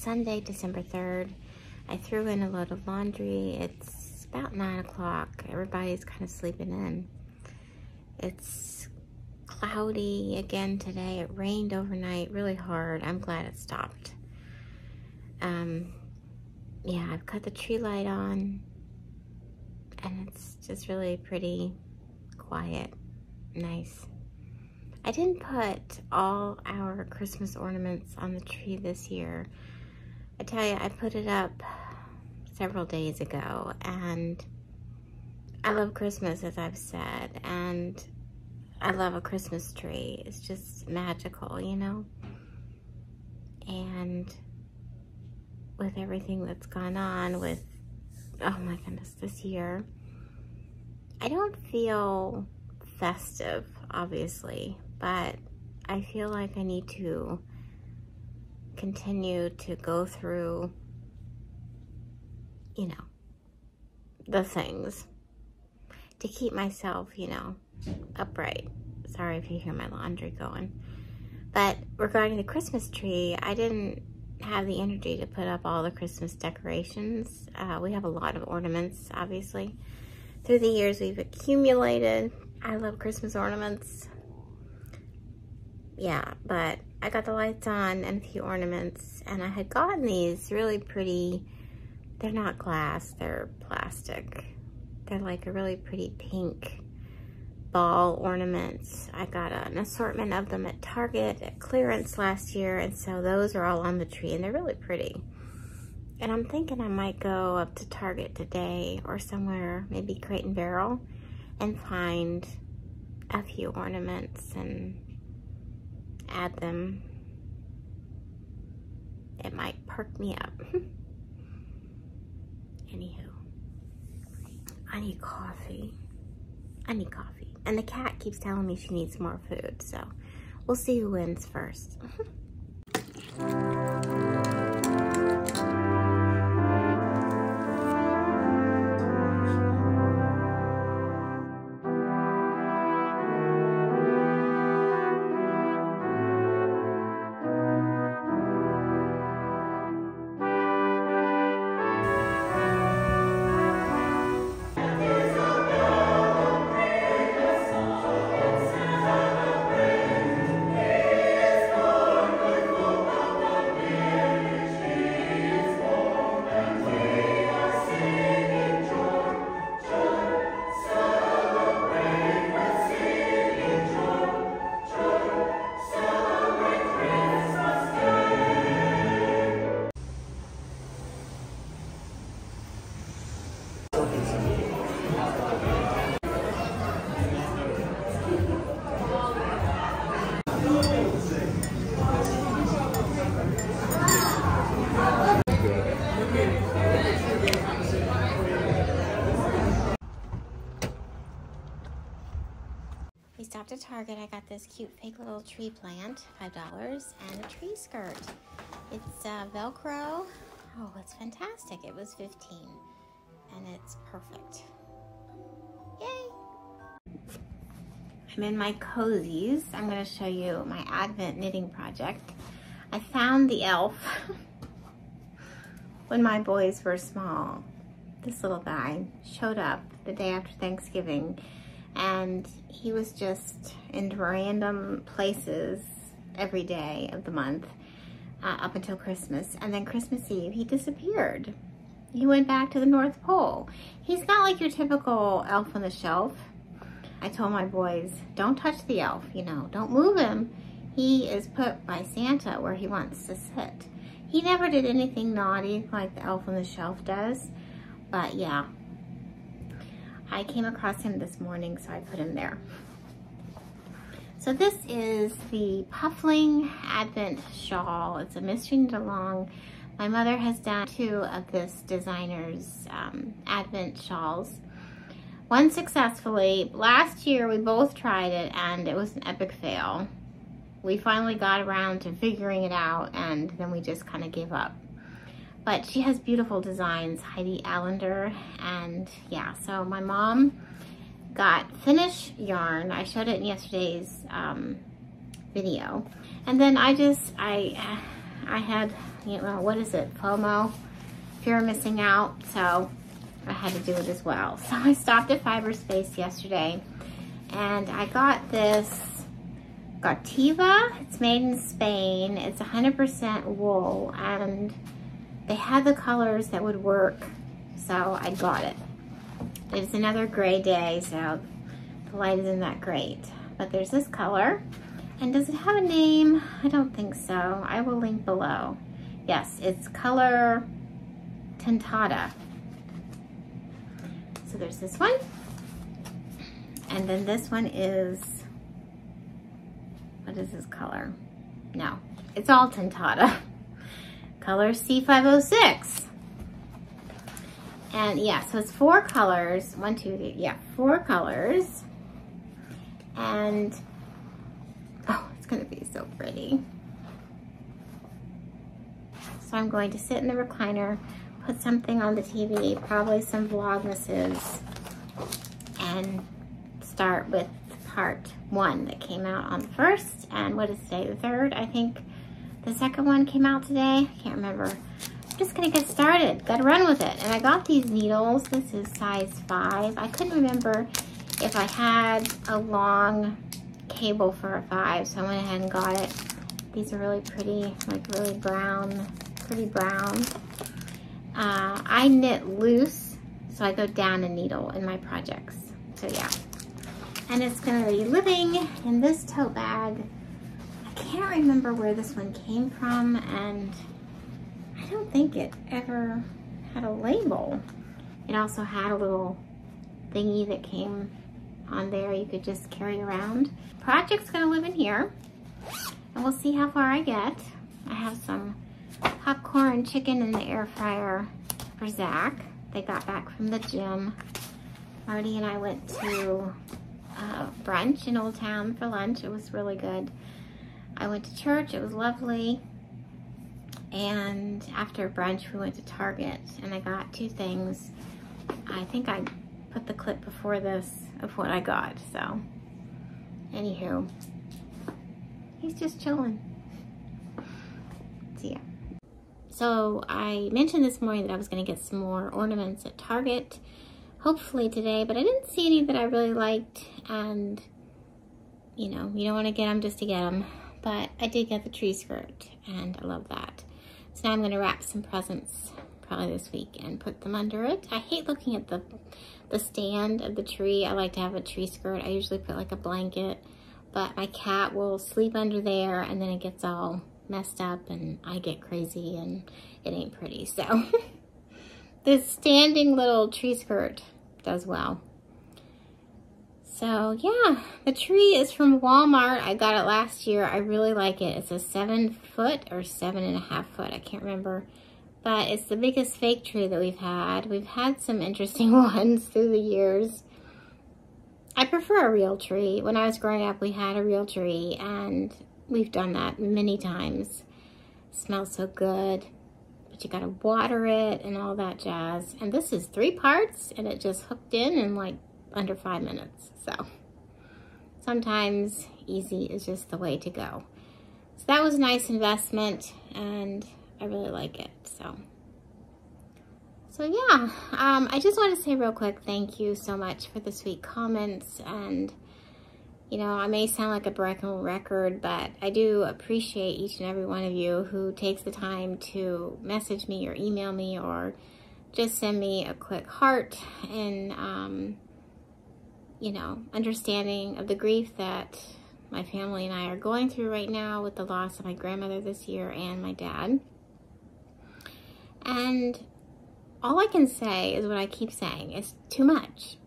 Sunday, December 3rd. I threw in a load of laundry. It's about 9 o'clock. Everybody's kind of sleeping in. It's cloudy again today. It rained overnight really hard. I'm glad it stopped. Um, yeah, I've cut the tree light on and it's just really pretty quiet, nice. I didn't put all our Christmas ornaments on the tree this year. I tell you, I put it up several days ago and I love Christmas, as I've said, and I love a Christmas tree. It's just magical, you know? And with everything that's gone on with, oh my goodness, this year, I don't feel festive, obviously, but I feel like I need to continue to go through, you know, the things to keep myself, you know, upright. Sorry if you hear my laundry going. But regarding the Christmas tree, I didn't have the energy to put up all the Christmas decorations. Uh, we have a lot of ornaments, obviously. Through the years, we've accumulated. I love Christmas ornaments. Yeah, but I got the lights on and a few ornaments and I had gotten these really pretty, they're not glass, they're plastic. They're like a really pretty pink ball ornaments. I got an assortment of them at Target at clearance last year and so those are all on the tree and they're really pretty. And I'm thinking I might go up to Target today or somewhere, maybe Crate and Barrel, and find a few ornaments and add them. It might perk me up. Anywho, I need coffee. I need coffee. And the cat keeps telling me she needs more food, so we'll see who wins first. We stopped at Target. I got this cute fake little tree plant, $5, and a tree skirt. It's uh, Velcro. Oh, it's fantastic. It was 15 and it's perfect. Yay! I'm in my cozies. I'm going to show you my Advent knitting project. I found the elf when my boys were small. This little guy showed up the day after Thanksgiving and he was just in random places every day of the month uh, up until Christmas. And then Christmas Eve, he disappeared. He went back to the North Pole. He's not like your typical elf on the shelf. I told my boys, don't touch the elf, you know, don't move him. He is put by Santa where he wants to sit. He never did anything naughty like the elf on the shelf does. But yeah, I came across him this morning, so I put him there. So this is the Puffling Advent Shawl. It's a Mystery Knit Along. My mother has done two of this designer's um, Advent shawls. One successfully. Last year we both tried it and it was an epic fail. We finally got around to figuring it out and then we just kind of gave up. But she has beautiful designs, Heidi Alander. And yeah, so my mom got Finish yarn. I showed it in yesterday's um, video. And then I just, I, I had, you know, what is it, FOMO, fear of missing out. So I had to do it as well. So I stopped at Fiber Space yesterday and I got this Cautiva. It's made in Spain. It's 100% wool and they had the colors that would work. So I got it. It's another gray day, so the light isn't that great. But there's this color. And does it have a name? I don't think so. I will link below. Yes, it's color Tentata. So there's this one. And then this one is, what is this color? No, it's all Tentada. Color C506. And yeah, so it's four colors. One, two, three, yeah, four colors. And, oh, it's gonna be so pretty. So I'm going to sit in the recliner, put something on the TV, probably some Vlogmases, and start with part one that came out on the first. And what is today, the third? I think the second one came out today. I can't remember. I'm just gonna get started. Gotta run with it. And I got these needles. This is size five. I couldn't remember if I had a long cable for a five, so I went ahead and got it. These are really pretty, like really brown, pretty brown. Uh, I knit loose, so I go down a needle in my projects. So yeah. And it's gonna be living in this tote bag can't remember where this one came from and I don't think it ever had a label. It also had a little thingy that came on there you could just carry around. Project's gonna live in here and we'll see how far I get. I have some popcorn chicken in the air fryer for Zach. They got back from the gym. Marty and I went to uh, brunch in Old Town for lunch. It was really good. I went to church, it was lovely. And after brunch, we went to Target and I got two things. I think I put the clip before this of what I got, so. Anywho, he's just chilling. So yeah. So I mentioned this morning that I was gonna get some more ornaments at Target, hopefully today, but I didn't see any that I really liked and you know, you don't wanna get them just to get them but I did get the tree skirt and I love that. So now I'm gonna wrap some presents probably this week and put them under it. I hate looking at the, the stand of the tree. I like to have a tree skirt. I usually put like a blanket, but my cat will sleep under there and then it gets all messed up and I get crazy and it ain't pretty. So this standing little tree skirt does well. So yeah, the tree is from Walmart. I got it last year. I really like it. It's a seven foot or seven and a half foot. I can't remember. But it's the biggest fake tree that we've had. We've had some interesting ones through the years. I prefer a real tree. When I was growing up, we had a real tree and we've done that many times. It smells so good, but you gotta water it and all that jazz. And this is three parts and it just hooked in and like under five minutes. So sometimes easy is just the way to go. So that was a nice investment and I really like it. So, so yeah, um, I just want to say real quick, thank you so much for the sweet comments and you know, I may sound like a broken record, but I do appreciate each and every one of you who takes the time to message me or email me or just send me a quick heart and um, you know, understanding of the grief that my family and I are going through right now with the loss of my grandmother this year and my dad. And all I can say is what I keep saying, it's too much.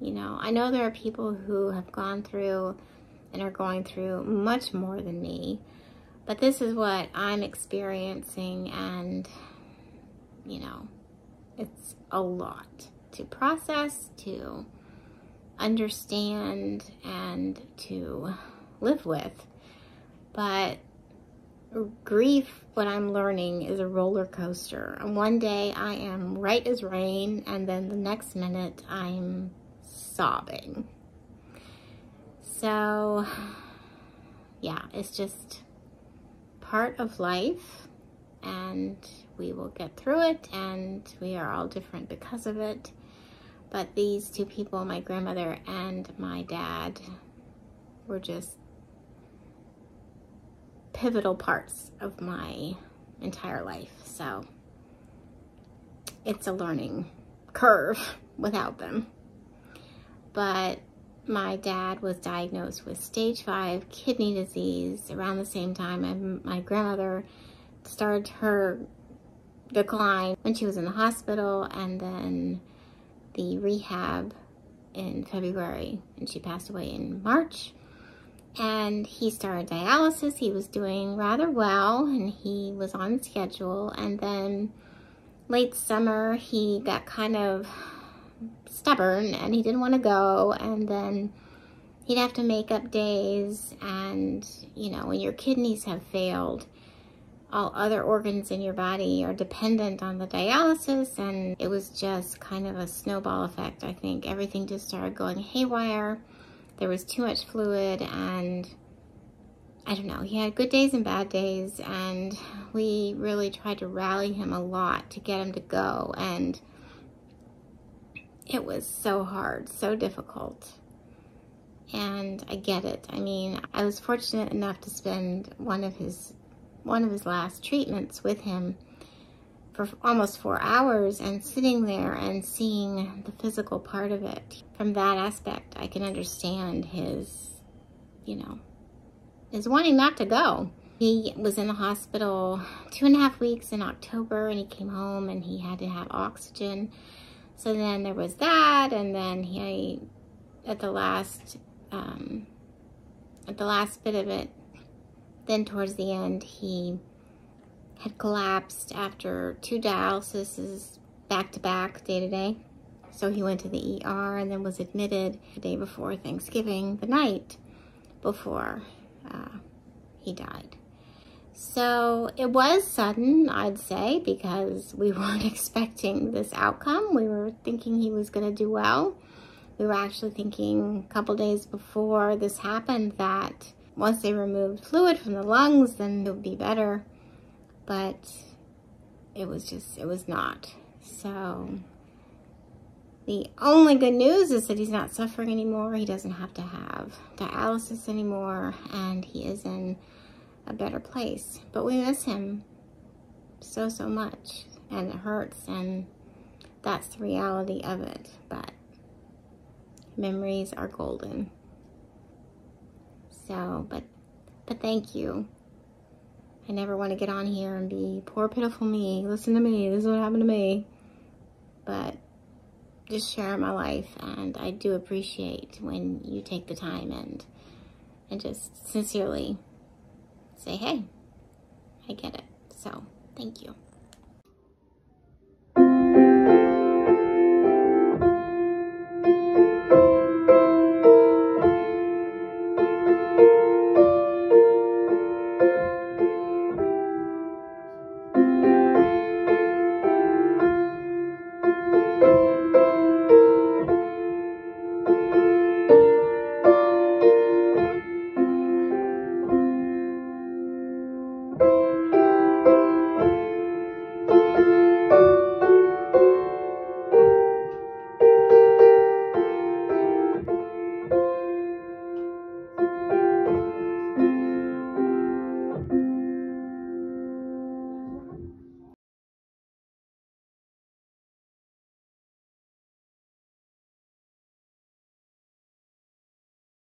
You know, I know there are people who have gone through and are going through much more than me, but this is what I'm experiencing and, you know, it's a lot to process, to understand and to live with. But grief, what I'm learning, is a roller coaster. And one day I am right as rain, and then the next minute I'm sobbing. So, yeah, it's just part of life, and we will get through it, and we are all different because of it. But these two people, my grandmother and my dad, were just pivotal parts of my entire life. So it's a learning curve without them. But my dad was diagnosed with stage five kidney disease around the same time. And my grandmother started her decline when she was in the hospital and then the rehab in February and she passed away in March and he started dialysis. He was doing rather well and he was on schedule. And then late summer, he got kind of stubborn and he didn't want to go. And then he'd have to make up days. And, you know, when your kidneys have failed, all other organs in your body are dependent on the dialysis. And it was just kind of a snowball effect, I think. Everything just started going haywire there was too much fluid and I don't know, he had good days and bad days and we really tried to rally him a lot to get him to go and it was so hard, so difficult. And I get it. I mean, I was fortunate enough to spend one of his one of his last treatments with him for almost four hours and sitting there and seeing the physical part of it. From that aspect, I can understand his, you know, his wanting not to go. He was in the hospital two and a half weeks in October and he came home and he had to have oxygen. So then there was that and then he, at the last, um, at the last bit of it, then towards the end, he had collapsed after two dialyses back to back, day to day. So he went to the ER and then was admitted the day before Thanksgiving, the night before uh, he died. So it was sudden, I'd say, because we weren't expecting this outcome. We were thinking he was going to do well. We were actually thinking a couple days before this happened that once they removed fluid from the lungs, then it would be better but it was just, it was not. So the only good news is that he's not suffering anymore. He doesn't have to have dialysis anymore, and he is in a better place. But we miss him so, so much, and it hurts, and that's the reality of it. But memories are golden. So, but, but thank you I never want to get on here and be poor pitiful me. Listen to me. This is what happened to me. But just share my life and I do appreciate when you take the time and and just sincerely say, hey, I get it. So thank you.